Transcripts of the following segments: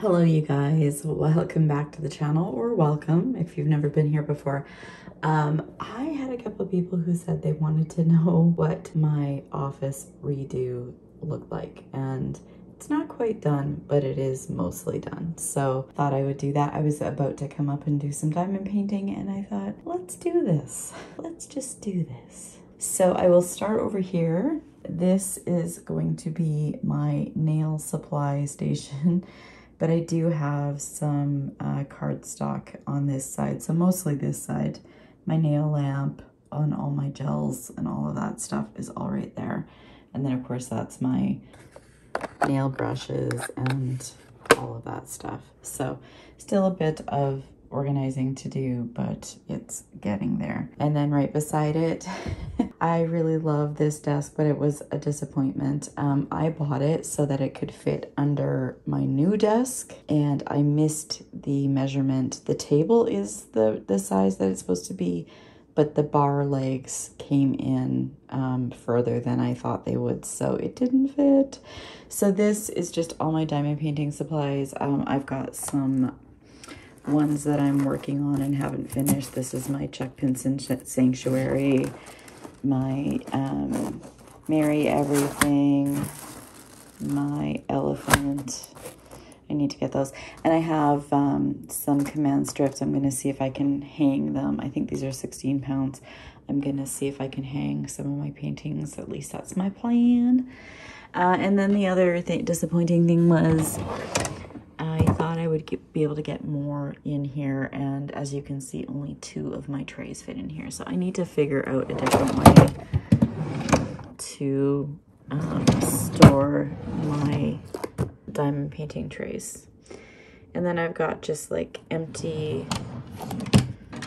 Hello you guys, welcome back to the channel or welcome if you've never been here before. Um, I had a couple of people who said they wanted to know what my office redo looked like and it's not quite done, but it is mostly done. So I thought I would do that. I was about to come up and do some diamond painting and I thought, let's do this. Let's just do this. So I will start over here. This is going to be my nail supply station but I do have some uh, cardstock on this side, so mostly this side. My nail lamp on all my gels and all of that stuff is all right there. And then of course that's my nail brushes and all of that stuff. So still a bit of organizing to do, but it's getting there. And then right beside it, I really love this desk, but it was a disappointment. Um, I bought it so that it could fit under my new desk and I missed the measurement. The table is the, the size that it's supposed to be, but the bar legs came in um, further than I thought they would, so it didn't fit. So this is just all my diamond painting supplies. Um, I've got some ones that I'm working on and haven't finished. This is my Chuck Pinson Sanctuary, my um, Merry Everything, my Elephant. I need to get those. And I have um, some command strips. I'm going to see if I can hang them. I think these are 16 pounds. I'm going to see if I can hang some of my paintings. At least that's my plan. Uh, and then the other th disappointing thing was would get, be able to get more in here and as you can see only two of my trays fit in here so I need to figure out a different way to um, store my diamond painting trays and then I've got just like empty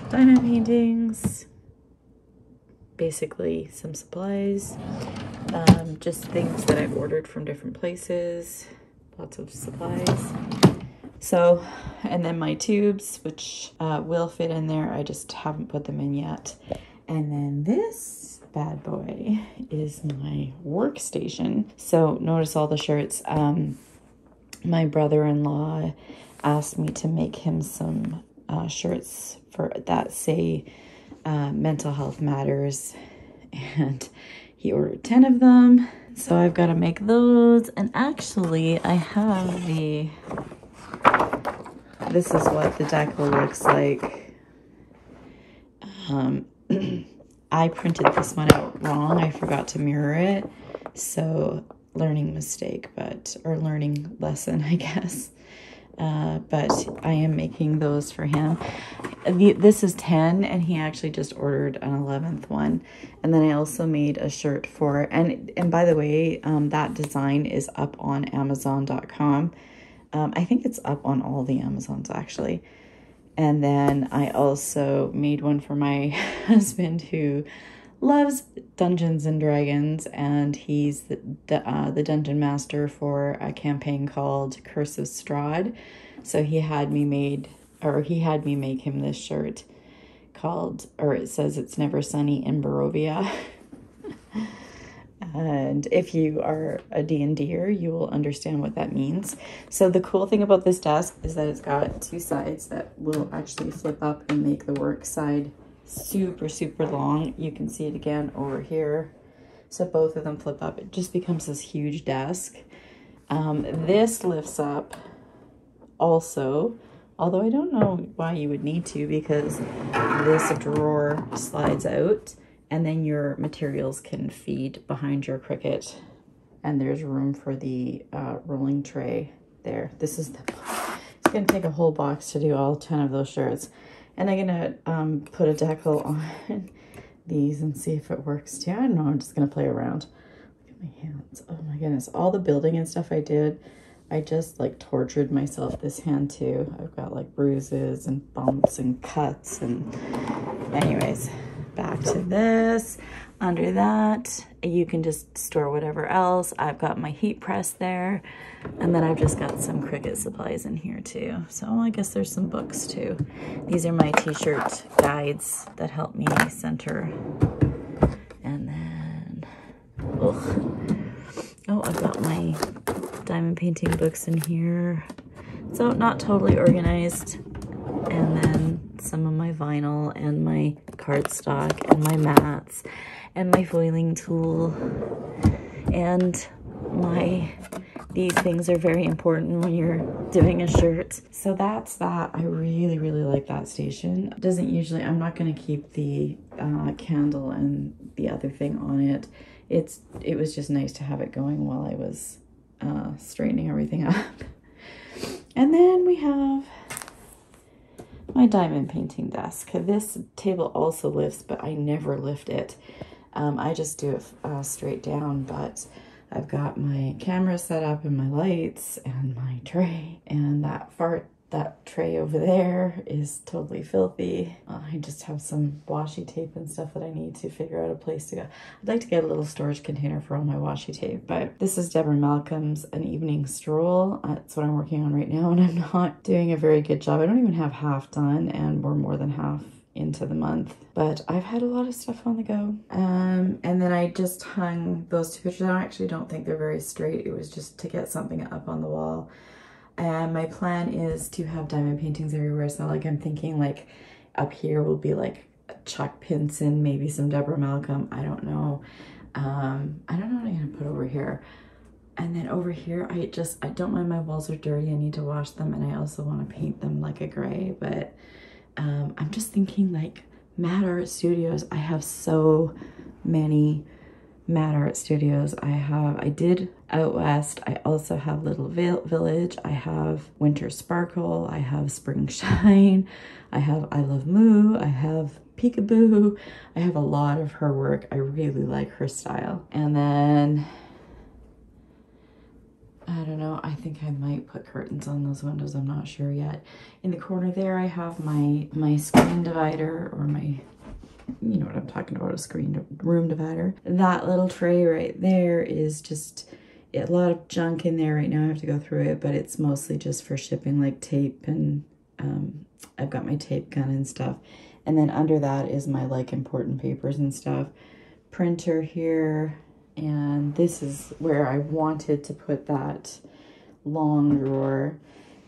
diamond paintings basically some supplies um, just things that I've ordered from different places lots of supplies. So, and then my tubes, which uh, will fit in there. I just haven't put them in yet. And then this bad boy is my workstation. So notice all the shirts. Um, my brother-in-law asked me to make him some uh, shirts for that say uh, mental health matters. And he ordered 10 of them so I've got to make those. And actually, I have the... This is what the decal looks like. Um, I printed this one out wrong. I forgot to mirror it. So learning mistake, but, or learning lesson, I guess. Uh, but I am making those for him. This is 10 and he actually just ordered an 11th one. And then I also made a shirt for, and, and by the way, um, that design is up on Amazon.com. Um, I think it's up on all the Amazons actually. And then I also made one for my husband who loves Dungeons and Dragons, and he's the the, uh, the dungeon master for a campaign called Curse of Strahd. So he had me made, or he had me make him this shirt called, or it says it's never sunny in Barovia. and if you are a D&D'er, you will understand what that means. So the cool thing about this desk is that it's got two sides that will actually flip up and make the work side super, super long. You can see it again over here. So both of them flip up. It just becomes this huge desk. Um, this lifts up also, although I don't know why you would need to because this drawer slides out and then your materials can feed behind your Cricut and there's room for the uh, rolling tray there. This is the, it's gonna take a whole box to do all 10 of those shirts. And I'm gonna um, put a decal on these and see if it works too. I don't know, I'm just gonna play around. Look at my hands, oh my goodness. All the building and stuff I did, I just like tortured myself this hand too. I've got like bruises and bumps and cuts and anyways, back to this. Under that, you can just store whatever else. I've got my heat press there. And then I've just got some Cricut supplies in here too. So I guess there's some books too. These are my t-shirt guides that help me center. And then, ugh. oh, I've got my diamond painting books in here. So not totally organized. And then some of my vinyl and my cardstock and my mats and my foiling tool and my these things are very important when you're doing a shirt. So that's that. I really, really like that station. Doesn't usually, I'm not going to keep the uh, candle and the other thing on it. It's It was just nice to have it going while I was uh, straightening everything up. And then we have my diamond painting desk. This table also lifts, but I never lift it. Um, I just do it uh, straight down, but I've got my camera set up and my lights and my tray and that fart that tray over there is totally filthy. Uh, I just have some washi tape and stuff that I need to figure out a place to go. I'd like to get a little storage container for all my washi tape, but this is Deborah Malcolm's An Evening Stroll. Uh, that's what I'm working on right now, and I'm not doing a very good job. I don't even have half done, and we're more than half into the month but I've had a lot of stuff on the go um and then I just hung those two pictures I actually don't think they're very straight it was just to get something up on the wall and my plan is to have diamond paintings everywhere. So like I'm thinking like up here will be like Chuck Pinson maybe some Deborah Malcolm. I don't know. Um I don't know what I'm gonna put over here. And then over here, I just, I don't mind my walls are dirty. I need to wash them. And I also want to paint them like a gray, but um, I'm just thinking like Mad Art Studios. I have so many Mad Art Studios. I have, I did Out West. I also have Little Village. I have Winter Sparkle. I have Spring Shine. I have I Love Moo. I have Peekaboo. I have a lot of her work. I really like her style. And then I don't know. I think I might put curtains on those windows. I'm not sure yet. In the corner there, I have my, my screen divider or my, you know what I'm talking about, a screen room divider. That little tray right there is just a lot of junk in there right now. I have to go through it, but it's mostly just for shipping like tape and um, I've got my tape gun and stuff. And then under that is my like important papers and stuff. Printer here, and this is where I wanted to put that long drawer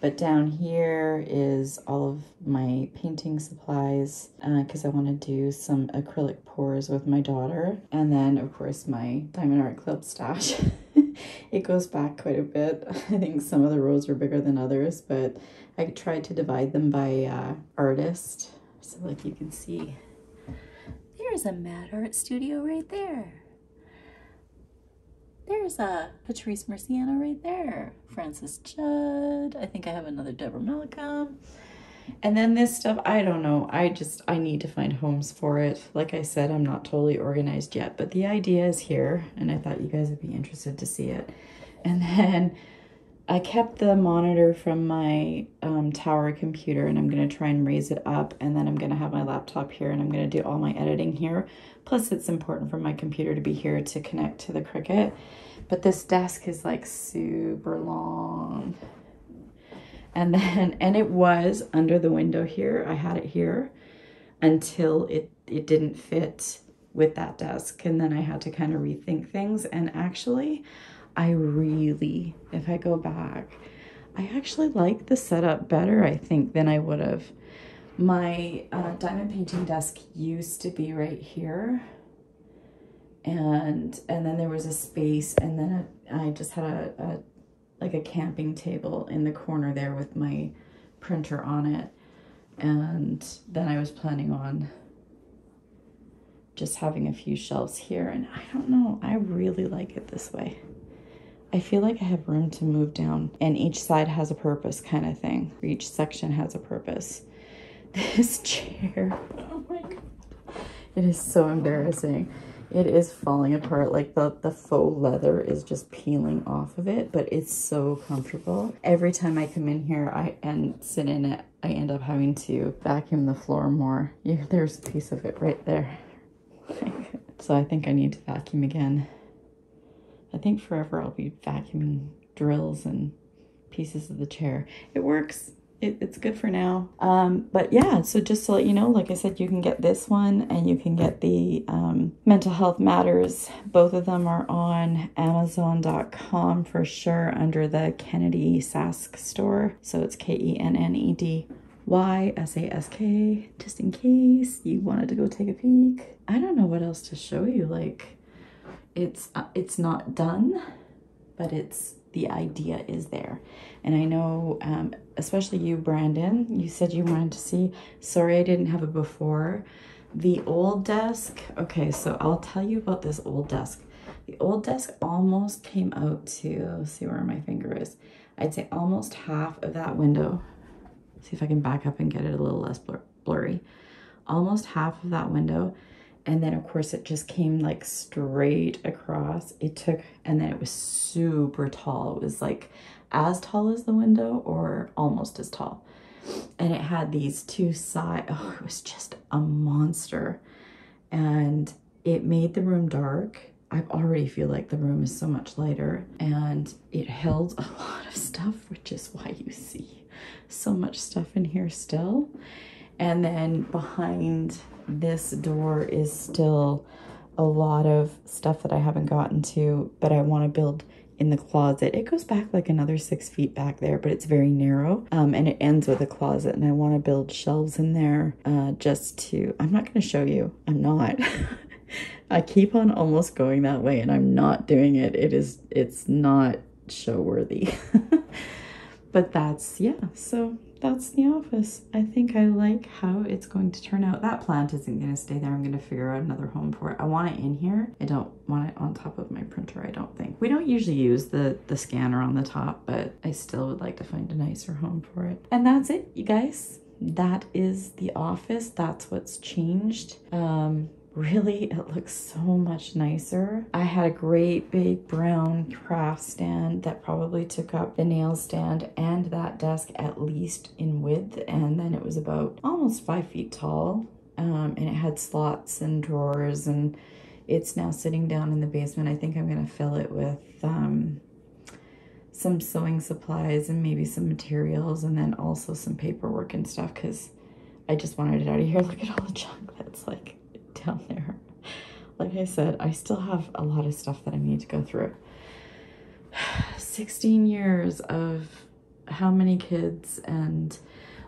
but down here is all of my painting supplies because uh, I want to do some acrylic pours with my daughter. And then, of course, my Diamond Art Club stash. it goes back quite a bit. I think some of the rows are bigger than others, but I tried to divide them by uh, artist. So like you can see, there's a Mad Art studio right there. There's a Patrice Murciano right there. Frances Judd. I think I have another Deborah Malcolm. And then this stuff, I don't know. I just, I need to find homes for it. Like I said, I'm not totally organized yet, but the idea is here and I thought you guys would be interested to see it. And then I kept the monitor from my um, tower computer and I'm going to try and raise it up and then I'm going to have my laptop here and I'm going to do all my editing here. Plus it's important for my computer to be here to connect to the Cricut. But this desk is like super long. And then, and it was under the window here. I had it here until it, it didn't fit with that desk. And then I had to kind of rethink things. And actually, I really, if I go back, I actually like the setup better, I think, than I would have. My uh, diamond painting desk used to be right here. And and then there was a space and then I just had a, a like a camping table in the corner there with my printer on it. And then I was planning on just having a few shelves here. And I don't know, I really like it this way. I feel like I have room to move down and each side has a purpose kind of thing. Each section has a purpose. This chair, oh my God. It is so embarrassing. It is falling apart. Like the, the faux leather is just peeling off of it, but it's so comfortable. Every time I come in here I and sit in it, I end up having to vacuum the floor more. Yeah, there's a piece of it right there. so I think I need to vacuum again. I think forever I'll be vacuuming drills and pieces of the chair. It works. it, it's good for now. Um, but yeah, so just to let you know, like I said, you can get this one and you can get the um, Mental Health Matters. Both of them are on Amazon.com for sure under the Kennedy Sask store. So it's K E N N E D Y S A S K, just in case you wanted to go take a peek. I don't know what else to show you. Like, it's uh, it's not done, but it's the idea is there. And I know, um, especially you, Brandon, you said you wanted to see. Sorry, I didn't have it before. The old desk. Okay, so I'll tell you about this old desk. The old desk almost came out to, see where my finger is. I'd say almost half of that window. See if I can back up and get it a little less blur blurry. Almost half of that window and then of course it just came like straight across. It took and then it was super tall. It was like as tall as the window or almost as tall. And it had these two side oh it was just a monster. And it made the room dark. I already feel like the room is so much lighter. And it held a lot of stuff which is why you see so much stuff in here still. And then behind this door is still a lot of stuff that I haven't gotten to, but I want to build in the closet. It goes back like another six feet back there, but it's very narrow. Um, and it ends with a closet and I want to build shelves in there uh, just to, I'm not going to show you. I'm not. I keep on almost going that way and I'm not doing it. It is, it's not show worthy. but that's, yeah, so that's the office. I think I like how it's going to turn out. That plant isn't going to stay there. I'm going to figure out another home for it. I want it in here. I don't want it on top of my printer, I don't think. We don't usually use the, the scanner on the top, but I still would like to find a nicer home for it. And that's it, you guys. That is the office. That's what's changed. Um, really it looks so much nicer i had a great big brown craft stand that probably took up the nail stand and that desk at least in width and then it was about almost five feet tall um, and it had slots and drawers and it's now sitting down in the basement i think i'm going to fill it with um, some sewing supplies and maybe some materials and then also some paperwork and stuff because I just wanted it out of here. Look at all the junk that's like down there. Like I said, I still have a lot of stuff that I need to go through. 16 years of how many kids and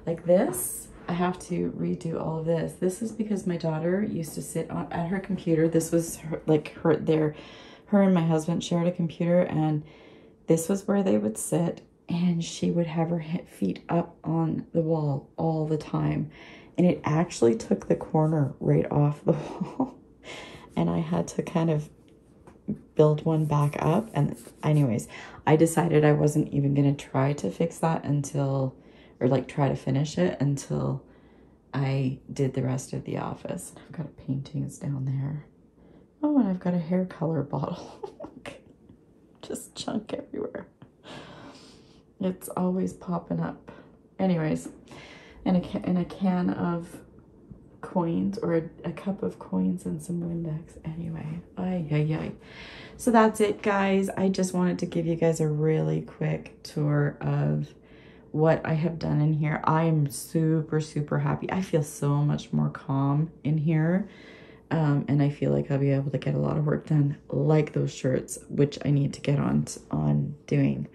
like this, I have to redo all of this. This is because my daughter used to sit on at her computer. This was her, like her there her and my husband shared a computer and this was where they would sit and she would have her feet up on the wall all the time and it actually took the corner right off the wall. And I had to kind of build one back up. And anyways I decided I wasn't even gonna try to fix that until or like try to finish it until I did the rest of the office. I've got a paintings down there. Oh and I've got a hair color bottle. Just junk everywhere. It's always popping up. Anyways and a, and a can of coins or a, a, cup of coins and some Windex. Anyway, ay, ay, ay. So that's it, guys. I just wanted to give you guys a really quick tour of what I have done in here. I am super, super happy. I feel so much more calm in here. Um, and I feel like I'll be able to get a lot of work done like those shirts, which I need to get on, on doing.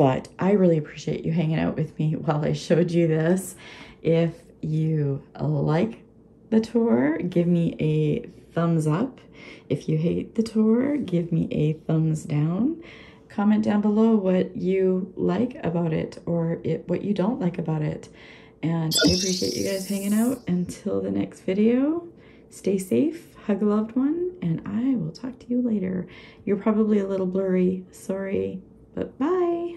But I really appreciate you hanging out with me while I showed you this. If you like the tour, give me a thumbs up. If you hate the tour, give me a thumbs down. Comment down below what you like about it or it, what you don't like about it. And I appreciate you guys hanging out. Until the next video, stay safe, hug a loved one, and I will talk to you later. You're probably a little blurry, sorry, but bye.